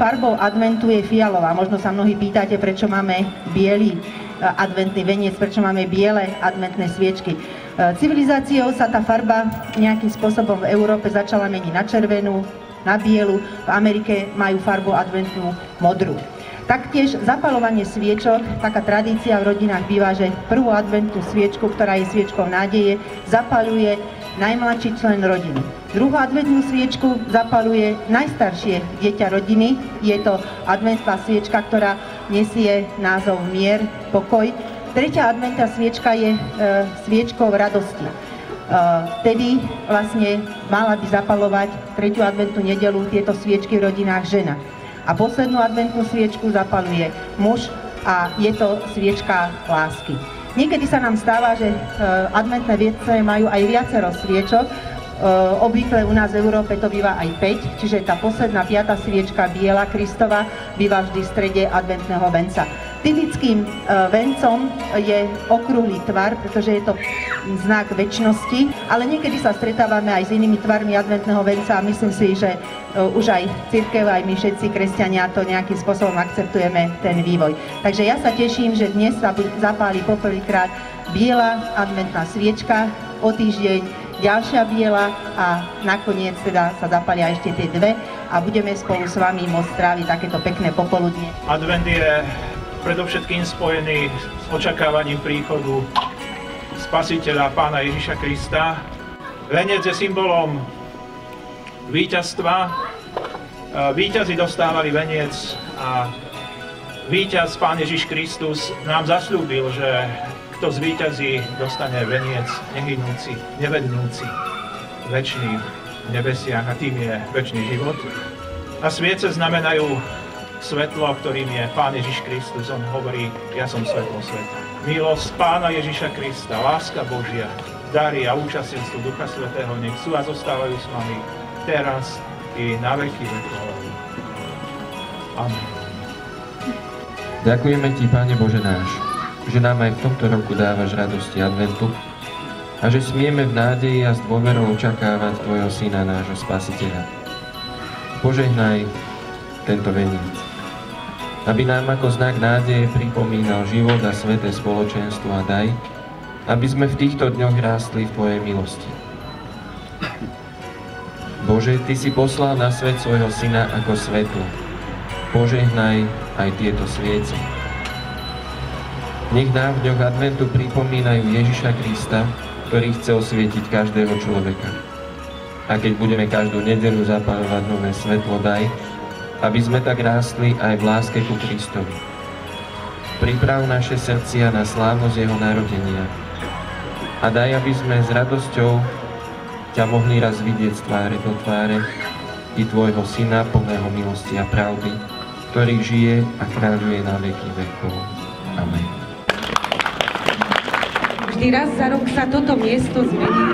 farbou adventu je fialová. Možno sa mnohí pýtate, prečo máme biely adventný veniec, prečo máme biele adventné sviečky. Civilizáciou sa tá farba nejakým spôsobom v Európe začala meniť na červenú, na bielu, v Amerike majú farbu adventnú modrú. Taktiež zapalovanie sviečok, taká tradícia v rodinách býva, že prvú adventnú sviečku, ktorá je sviečkou nádeje, zapaluje najmladší člen rodiny. Druhú adventnú sviečku zapaluje najstaršie dieťa rodiny. Je to adventná sviečka, ktorá nesie názov mier, pokoj. Tretia adventná sviečka je e, sviečkou radosti. E, vtedy vlastne mala by zapalovať tretiu adventnú nedelu tieto sviečky v rodinách žena a poslednú adventnú sviečku zapaluje muž a je to sviečka lásky. Niekedy sa nám stáva, že e, adventné viece majú aj viacero sviečok, e, obvykle u nás v Európe to býva aj 5, čiže tá posledná piata sviečka biela Kristova býva vždy v strede adventného venca. Typickým e, vencom je okrúhly tvar, pretože je to znak väčšnosti, ale niekedy sa stretávame aj s inými tvarmi adventného venca a myslím si, že e, už aj církev, aj my všetci kresťania to nejakým spôsobom akceptujeme ten vývoj. Takže ja sa teším, že dnes sa zapáli poprvýkrát biela adventná sviečka, o týždeň ďalšia biela a nakoniec teda sa zapalia ešte tie dve a budeme spolu s vami môcť stráviť takéto pekné popoludne. Advent je predovšetkým spojený s očakávaním príchodu spasiteľa pána Ježiša Krista. Venec je symbolom víťazstva. E, víťazi dostávali veniec a víťaz pán Ježiš Kristus nám zaslúbil, že kto z víťazí dostane veniec nehynúci, nevednúci, väčší v nebesiach a tým je väčší život. A sviece znamenajú svetlo, ktorým je Pán Ježiš Kristus. On hovorí, ja som svetlo sveta. Milosť Pána Ježiša Krista, láska Božia, dary a účastenstvo Ducha Svetého nech sú a zostávajú s vami teraz i na veky vekov. Amen. Ďakujeme Ti, Pane Bože náš, že nám aj v tomto roku dávaš radosti Adventu a že smieme v nádeji a s dôverou očakávať Tvojho Syna, nášho Spasiteľa. Požehnaj tento veniec aby nám ako znak nádeje pripomínal život a sveté spoločenstvo a daj, aby sme v týchto dňoch rástli v Tvojej milosti. Bože, Ty si poslal na svet svojho Syna ako svetlo. Požehnaj aj tieto sviece. Nech nám v dňoch adventu pripomínajú Ježiša Krista, ktorý chce osvietiť každého človeka. A keď budeme každú nedelu zapálovať nové svetlo, daj, aby sme tak rástli aj v láske ku Kristovi. Priprav naše srdcia na slávnosť Jeho narodenia a daj, aby sme s radosťou ťa mohli raz vidieť z tváre do tváre i Tvojho Syna plného milosti a pravdy, ktorý žije a kráľuje na veky vekov. Amen. Vždy raz za rok sa toto miesto zmení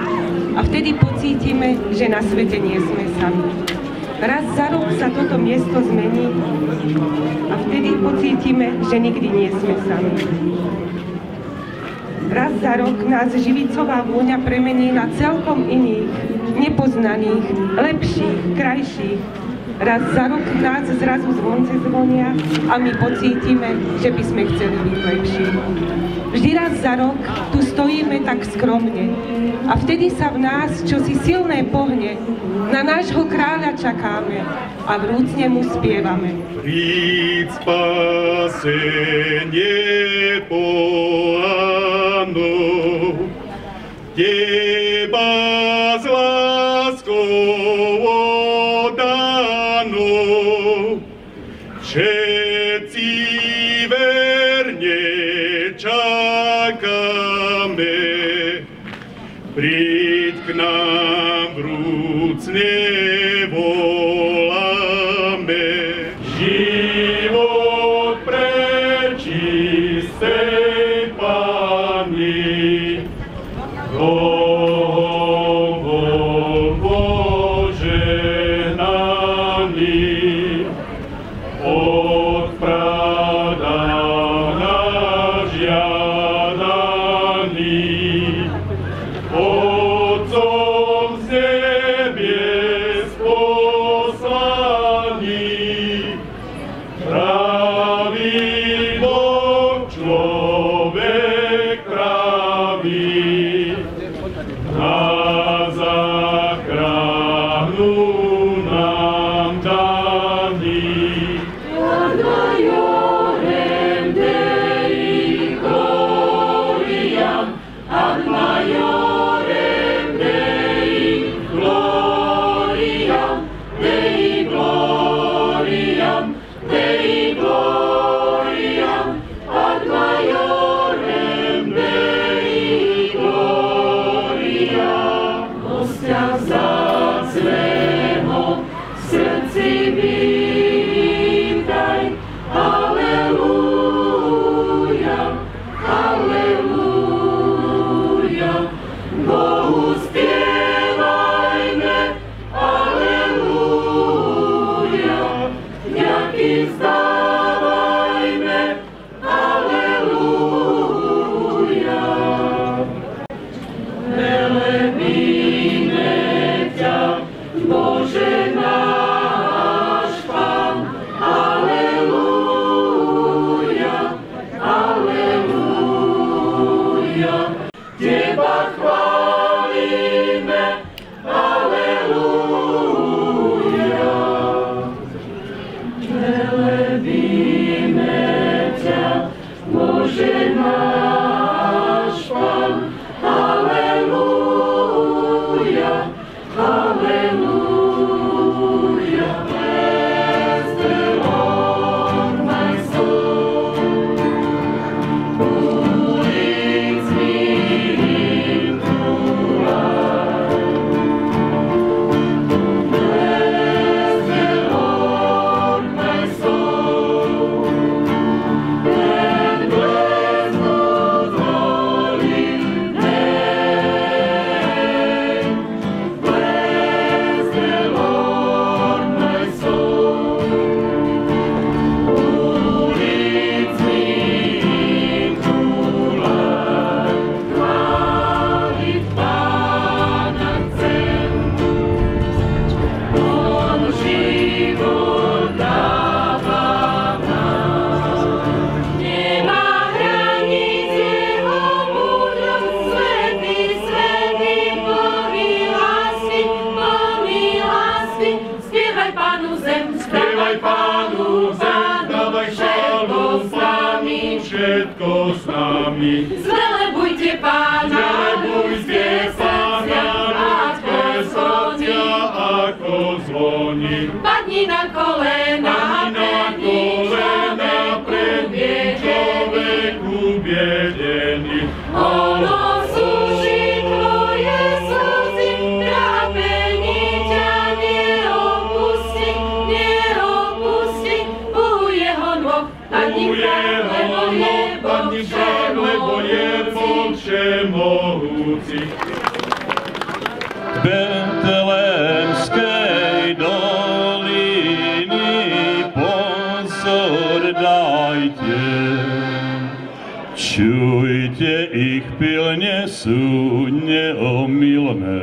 a vtedy pocítime, že na svete nie sme sami. Raz za rok sa toto miesto zmení a vtedy pocítime, že nikdy nie sme sami. Raz za rok nás živicová vôňa premení na celkom iných, nepoznaných, lepších, krajších. Raz za rok nás zrazu zvonce zvonia a my pocítime, že by sme chceli byť lepší. Vždy raz za rok tu stojíme tak skromne a vtedy sa v nás čosi silné pohne. Na nášho kráľa čakáme a vrúcne mu spievame. Príď spasenie pohanov, teba s všetci verne čakáme. Príď k nám vrúcne Amen. Zvelebujte Pána, zvelebujte Pána, ľudské srdcia, ako zvoní. Padni na kolena, padni na kolena, pred ním človek ubiedený. Ono súži tvoje slzy, trápení ťa neopustí, neopustí, u jeho nôh, padni král, lebo je Boh všemohúci. Betlémskej doliny pozor dajte. Čujte, ich pilne sú neomilné.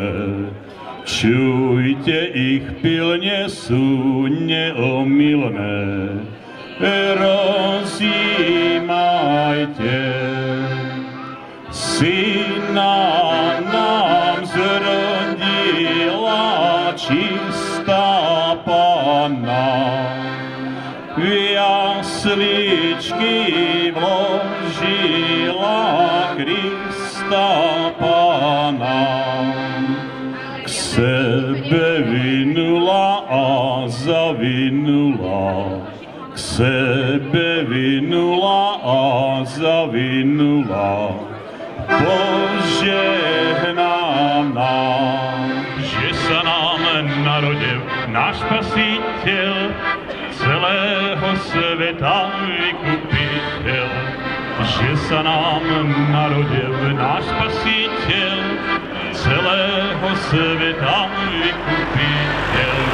Čujte, ich pilne sú neomilné. Rozímajte. Syna nám zrodila čistá Panna. V jasličky vložila Krista Pána. K sebe vinula a zavinula. K sebe vinula zavinula. Požehnaná, že sa nám narodil náš spasiteľ, celého sveta vykupiteľ. Že sa nám narodil náš spasiteľ, celého sveta vykupiteľ.